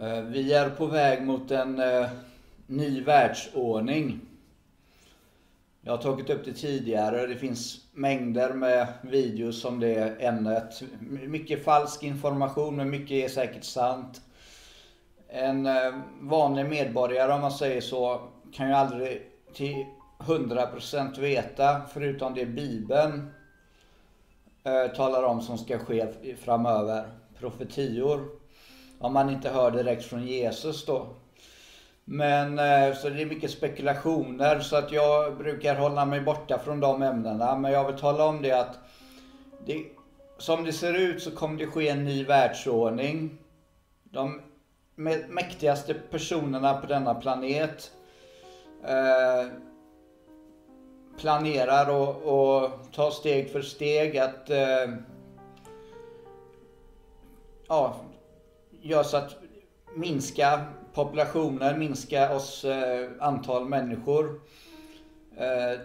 Eh, vi är på väg mot en eh, ny världsordning. Jag har tagit upp det tidigare. Det finns mängder med videos om det ämnet. Mycket falsk information men mycket är säkert sant. En eh, vanlig medborgare om man säger så kan ju aldrig till 100% veta förutom det Bibeln talar om som ska ske framöver. Profetior. Om man inte hör direkt från Jesus då. Men eh, så det är mycket spekulationer så att jag brukar hålla mig borta från de ämnena. Men jag vill tala om det att det, som det ser ut så kommer det ske en ny världsordning. De mäktigaste personerna på denna planet eh, planerar och, och tar steg för steg att eh, ja, gör så att minska populationen, minska oss eh, antal människor. Eh,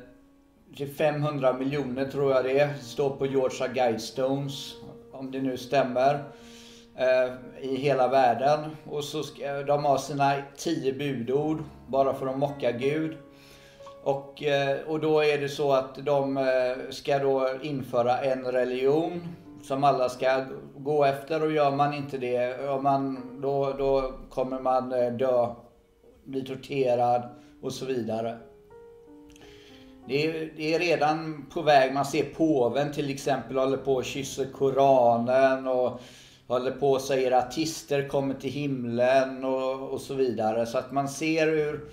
till 500 miljoner tror jag det är. Står på Georgia Guidestones, om det nu stämmer. Eh, I hela världen. Och så ska de har sina tio budord bara för att mocka Gud. Och, eh, och då är det så att de eh, ska då införa en religion som alla ska gå efter och gör man inte det, om man, då, då kommer man eh, dö, bli torterad och så vidare. Det är, det är, redan på väg. Man ser påven till exempel håller på och kysser Koranen och håller på och säger att artister kommer till himlen och, och så vidare. Så att man ser hur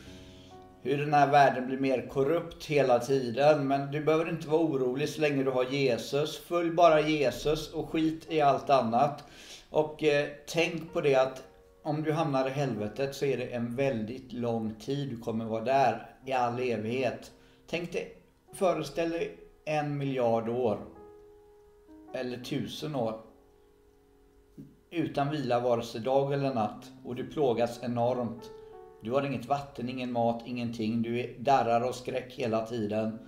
hur den här världen blir mer korrupt hela tiden. Men du behöver inte vara orolig så länge du har Jesus. Följ bara Jesus och skit i allt annat. Och eh, tänk på det att om du hamnar i helvetet så är det en väldigt lång tid du kommer vara där i all evighet. Tänk dig, föreställ dig en miljard år. Eller tusen år. Utan vila vare sig dag eller natt. Och du plågas enormt. Du har inget vatten, ingen mat, ingenting. Du är darrar och skräck hela tiden.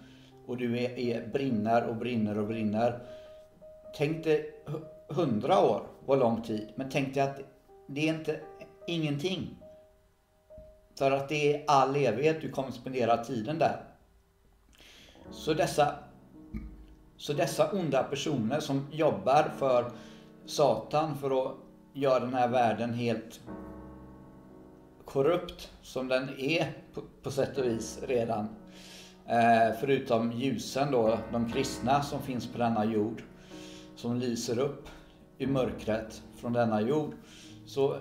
Och du är, är brinner och brinner och brinner. Tänk dig hundra år var lång tid. Men tänk dig att det är inte ingenting. För att det är all evighet du kommer spendera tiden där. Så dessa, så dessa onda personer som jobbar för Satan för att göra den här världen helt korrupt som den är på, på sätt och vis redan. Eh, förutom ljusen då, de kristna som finns på denna jord. Som lyser upp i mörkret från denna jord. Så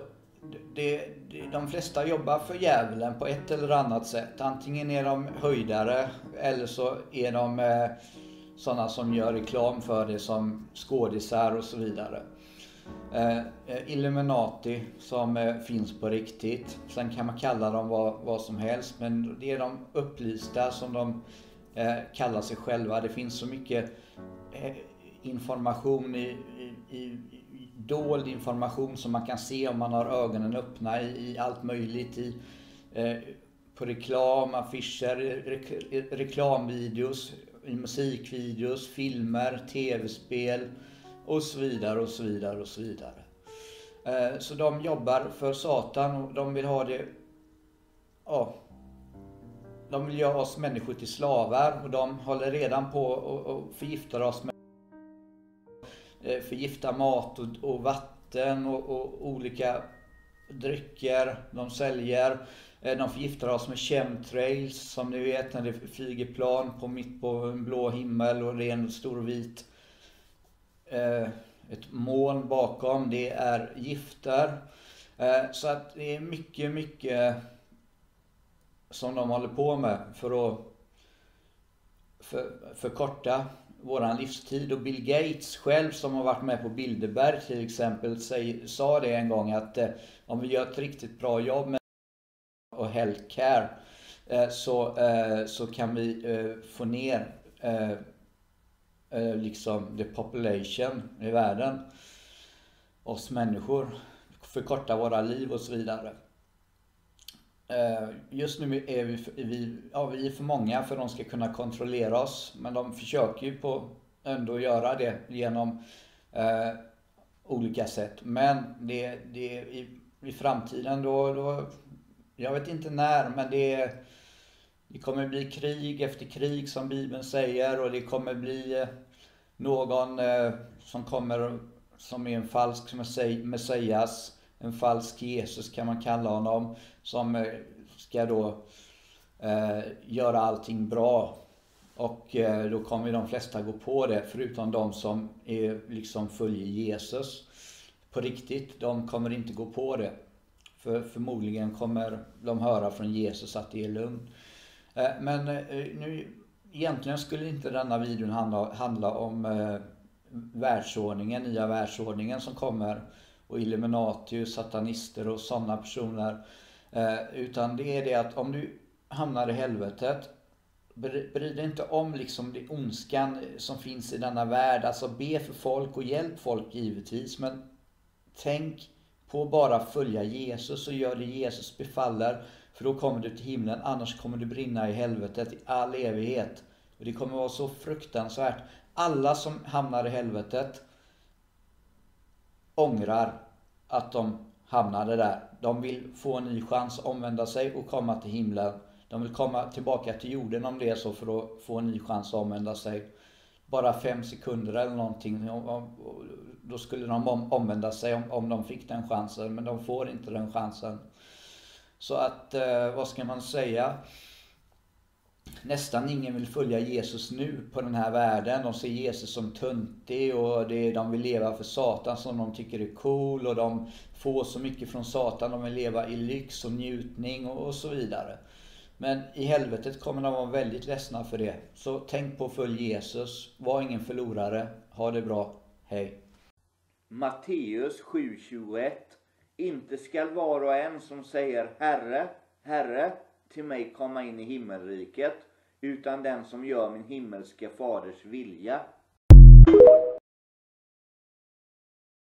det, det, de flesta jobbar för djävulen på ett eller annat sätt. Antingen är de höjdare eller så är de eh, sådana som gör reklam för det som skådisar och så vidare. Eh, eh, Illuminati som eh, finns på riktigt. Sen kan man kalla dem vad, vad som helst men det är de upplysta som de eh, kallar sig själva. Det finns så mycket eh, information i, i, i, dold information som man kan se om man har ögonen öppna i, i allt möjligt. I, eh, på reklam, affischer, rek, reklamvideos, i musikvideos, filmer, tv-spel och så vidare och så vidare och så vidare. Eh, så de jobbar för Satan och de vill ha det... Ja. De vill göra oss människor till slavar och de håller redan på och förgiftar oss med eh, förgifta mat och, och vatten och, och, olika drycker de säljer. Eh, de förgiftar oss med chemtrails som ni vet när det flyger plan på mitt på en blå himmel och det är en stor vit Eh, ett moln bakom. Det är gifter. Eh, så att det är mycket, mycket som de håller på med för att för, förkorta våran livstid. Och Bill Gates själv som har varit med på Bilderberg till exempel säg, sa det en gång att eh, om vi gör ett riktigt bra jobb med och healthcare eh, så, eh, så kan vi eh, få ner eh, Eh, liksom the population i världen. Oss människor. Förkorta våra liv och så vidare. Eh, just nu är vi, vi, ja, vi är för många för att de ska kunna kontrollera oss. Men de försöker ju på ändå göra det genom eh, olika sätt. Men det, det, i framtiden då, då jag vet inte när men det, det kommer bli krig efter krig som Bibeln säger och det kommer bli eh, någon eh, som kommer som är en falsk Messias, en falsk Jesus kan man kalla honom, som eh, ska då eh, göra allting bra. Och eh, då kommer de flesta gå på det, förutom de som är, liksom följer Jesus på riktigt. De kommer inte gå på det. För förmodligen kommer de höra från Jesus att det är lugnt. Eh, men eh, nu, egentligen skulle inte denna videon handla, handla om eh, världsordningen, nya världsordningen som kommer och Illuminati, satanister och sådana personer. Eh, utan det är det att om du hamnar i helvetet Bry dig inte om liksom det ondskan som finns i denna värld. Alltså be för folk och hjälp folk givetvis. Men tänk på bara följa Jesus och gör det Jesus befaller. För då kommer du till himlen. Annars kommer du brinna i helvetet i all evighet. Och det kommer vara så fruktansvärt. Alla som hamnar i helvetet ångrar att de hamnade där. De vill få en ny chans att omvända sig och komma till himlen. De vill komma tillbaka till jorden om det är så för att få en ny chans att omvända sig. Bara fem sekunder eller någonting. Då skulle de omvända sig om, de fick den chansen. Men de får inte den chansen. Så att, eh, vad ska man säga? Nästan ingen vill följa Jesus nu på den här världen. De ser Jesus som töntig och det, de vill leva för Satan som de tycker är cool och de får så mycket från Satan. De vill leva i lyx och njutning och, och så vidare. Men i helvetet kommer de vara väldigt ledsna för det. Så tänk på att följa Jesus. Var ingen förlorare. Ha det bra. Hej. Matteus 7.21 inte skall var och en som säger Herre, Herre till mig komma in i himmelriket utan den som gör min himmelske faders vilja.